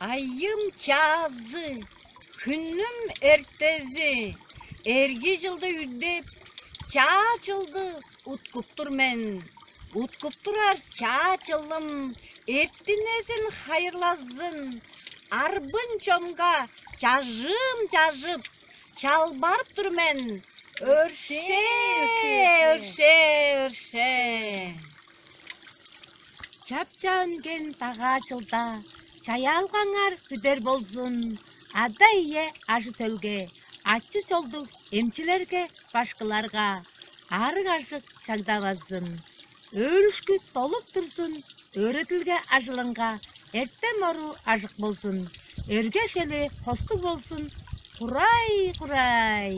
чаазы күннүм эртези эрги жылды үддеп чаачылды уткуптур мен уткуп турар чаачылым эртинесин хайырлазын арбын чомга чажым чажып чалбарып тур мен өрше өрше өрше чапчаанген тага жылда чаялгаңар күдер болсун ада ие ашы төлгө ачы жолду эмчилерге башкаларга арык ашык чагдабасын өрүшкү толуп турсун өрөтүлгө ажылыңга эртең ору ажык болсун өргөш эле косту болсун курай курай.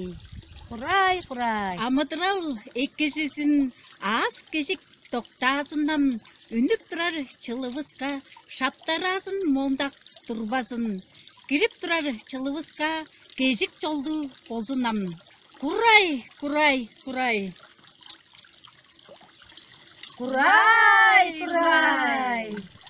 Курай курай. Амыдырал эккешесин аз кешик токтаасындам үнүп турар чылыбыска шаптарасын мондак турбасын кирип турар чылыбыска кежик жолду болсунам курай курай курай курай курай